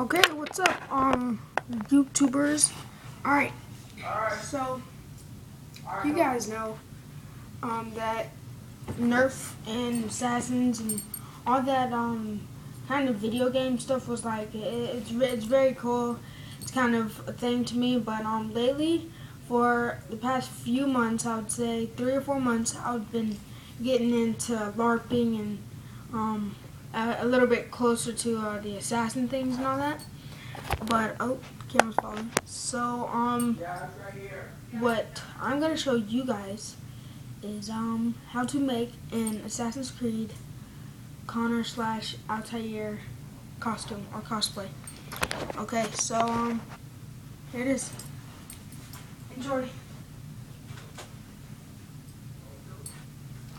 Okay, what's up, um, YouTubers? Alright, so, you guys know, um, that Nerf and Assassins and all that, um, kind of video game stuff was like, it, it's, it's very cool. It's kind of a thing to me, but, um, lately, for the past few months, I would say three or four months, I've been getting into LARPing and, um, a, little bit closer to uh, the assassin things and all that. But oh, camera's falling. So um, what I'm gonna show you guys is um how to make an Assassin's Creed Connor slash Altair costume or cosplay. Okay, so um, here it is. Enjoy.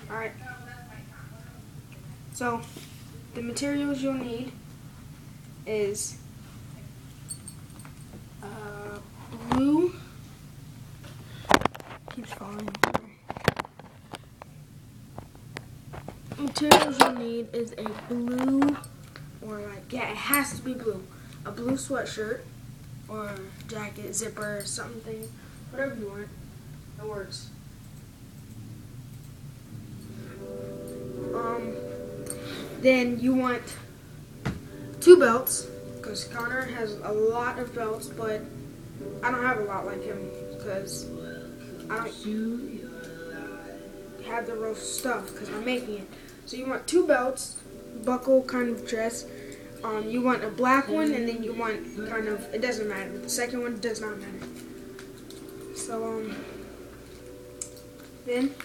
All right. So the materials you'll need is uh, blue. Keeps falling. Materials you'll need is a blue, or like yeah, it has to be blue. A blue sweatshirt or jacket, zipper, something, whatever you want. It works. Then you want two belts, because Connor has a lot of belts, but I don't have a lot like him, because I don't have the real stuff, because I'm making it. So you want two belts, buckle kind of dress. Um, you want a black one, and then you want kind of, it doesn't matter. The second one does not matter. So, um, then,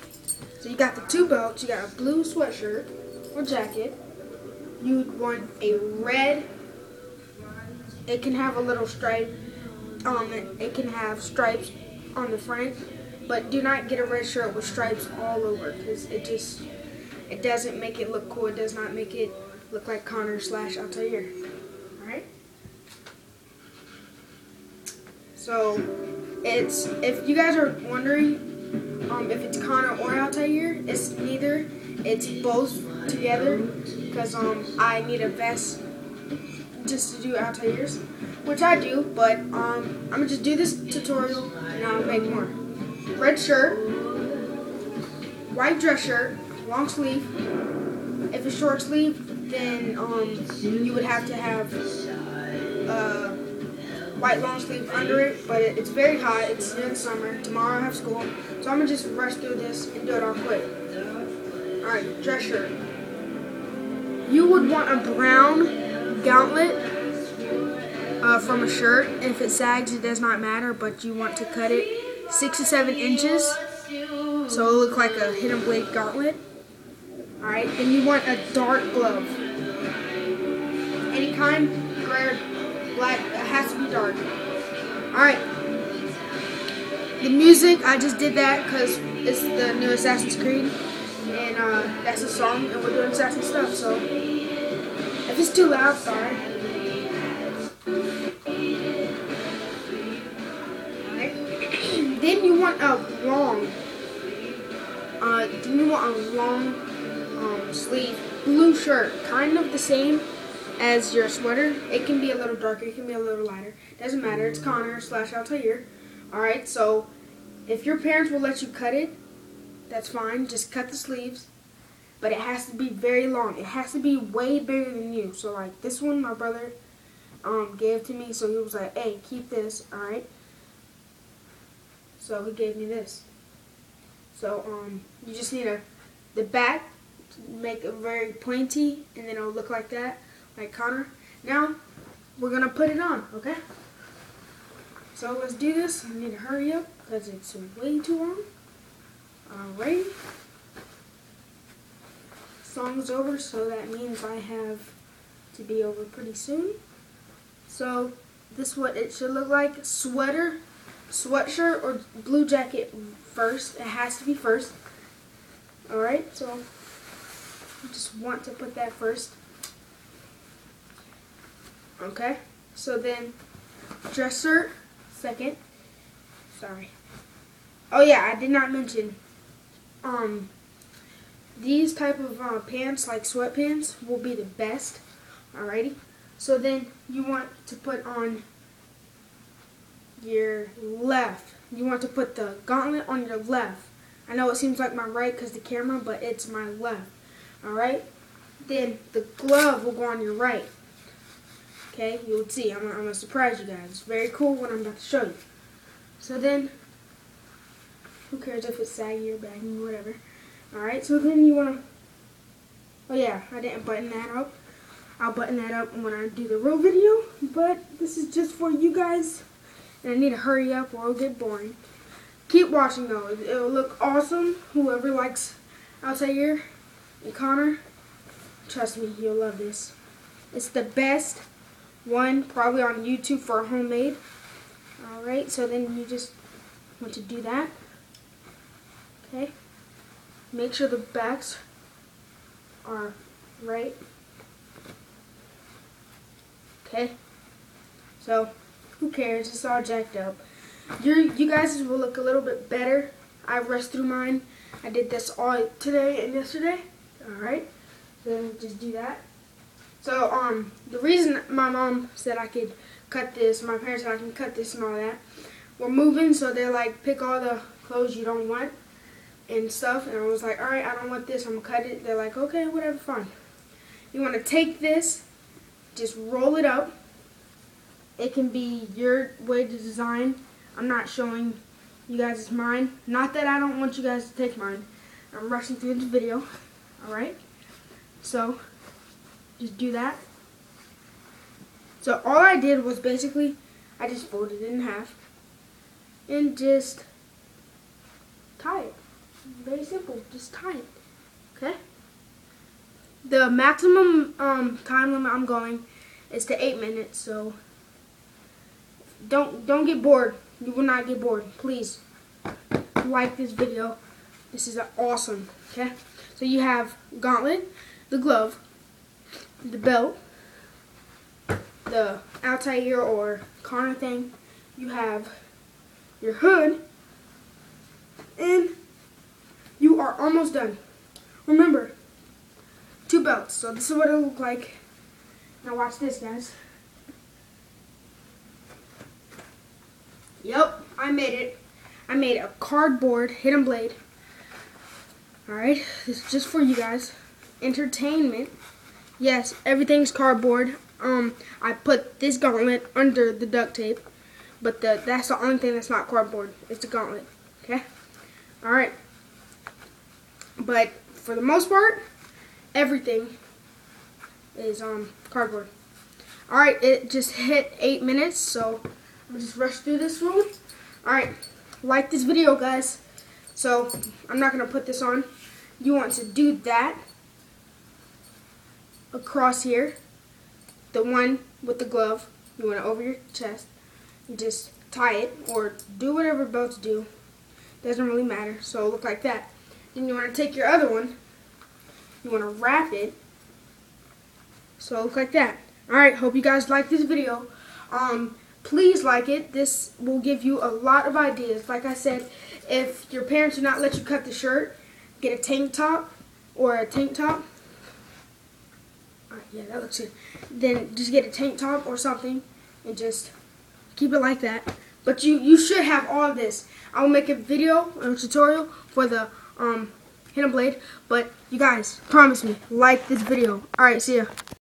so you got the two belts, you got a blue sweatshirt or jacket, you would want a red. It can have a little stripe. Um, it, it can have stripes on the front, but do not get a red shirt with stripes all over because it just it doesn't make it look cool. It does not make it look like Connor slash Altair. All right. So it's if you guys are wondering um, if it's Connor or Altair, it's neither. It's both together because um, I need a vest just to do Altairs, which I do, but um, I'm gonna just do this tutorial and I'll make more. Red shirt, white dress shirt, long sleeve. If it's short sleeve, then um, you would have to have uh, white long sleeve under it, but it, it's very hot. It's in summer. Tomorrow I have school, so I'm gonna just rush through this and do it all quick. All right, dress shirt you would want a brown gauntlet uh, from a shirt. If it sags, it does not matter, but you want to cut it six to seven inches so it'll look like a hidden blade gauntlet. Alright, then you want a dark glove. Any kind, gray, black, it has to be dark. Alright. The music, I just did that because it's the new Assassin's Creed and uh, that's the song, and we're doing sassy stuff. So if it's too loud, sorry. then you want a long, uh, then you want a long um, sleeve blue shirt, kind of the same as your sweater. It can be a little darker, it can be a little lighter. Doesn't matter. It's Connor slash Altair. All right, so if your parents will let you cut it, that's fine. Just cut the sleeves. But it has to be very long. It has to be way bigger than you. So like this one, my brother um, gave to me. So he was like, hey, keep this, alright? So he gave me this. So um, you just need a, the back, make it very pointy, and then it'll look like that, like Connor. Now, we're going to put it on, okay? So let's do this. I need to hurry up because it's way too long. Alright. Song's over, so that means I have to be over pretty soon. So, this is what it should look like. Sweater, sweatshirt, or blue jacket first. It has to be first. Alright, so I just want to put that first. Okay, so then dress shirt second. Sorry. Oh yeah, I did not mention um, these type of uh, pants, like sweatpants, will be the best. Alrighty. So then you want to put on your left. You want to put the gauntlet on your left. I know it seems like my right because the camera, but it's my left. Alright? Then the glove will go on your right. Okay, you'll see. I'm, going to surprise you guys. It's very cool what I'm about to show you. So then, who cares if it's saggy or baggy, or whatever. Alright, so then you want to, oh yeah, I didn't button that up. I'll button that up when I do the real video, but this is just for you guys. And I need to hurry up or it'll get boring. Keep watching though. It'll look awesome. Whoever likes Altair and Connor, trust me, you'll love this. It's the best one probably on YouTube for homemade. Alright, so then you just want to do that. Okay. Make sure the backs are right. Okay. So, who cares? It's all jacked up. Your, you guys will look a little bit better. I rushed through mine. I did this all today and yesterday. Alright. So just do that. So, um, the reason my mom said I could cut this, my parents said I can cut this and all that, we're moving, so they're like, pick all the clothes you don't want and stuff. And I was like, alright, I don't want this, I'm going to cut it. They're like, okay, whatever, fine. You want to take this, just roll it up. It can be your way to design. I'm not showing you guys mine. Not that I don't want you guys to take mine. I'm rushing through this video. Alright? So, just do that. So all I did was basically, I just folded it in half and just tie it. Very simple, just tie it. Okay? The maximum um, time limit I'm going is to eight minutes, so don't don't get bored. You will not get bored. Please like this video. This is awesome. Okay? So you have gauntlet, the glove, the belt, the Altair or Connor thing. You have your hood, and you are almost done. Remember, two belts. So this is what it'll look like. Now watch this, guys. Yep, I made it. I made a cardboard hidden blade. Alright, this is just for you guys. Entertainment. Yes, everything's cardboard. Um, I put this gauntlet under the duct tape. But the, that's the only thing that's not cardboard. It's the gauntlet. Okay? Alright. But for the most part, everything is um cardboard. Alright, it just hit 8 minutes, so I'll just rush through this one. Alright, like this video, guys. So, I'm not to put this on. You want to do that across here. The one with the glove. You want it over your chest. You just tie it or do whatever belts do. Doesn't really matter. So look like that. Then you want to take your other one. You want to wrap it. So look like that. Alright, hope you guys like this video. Um, please like it. This will give you a lot of ideas. Like I said, if your parents do not let you cut the shirt, get a tank top or a tank top. yeah, that looks good. Then just get a tank top or something and just keep it like that. But you, you should have all this. I will make a video, a tutorial for the um, hidden blade. But you guys, promise me, like this video. Alright, see ya.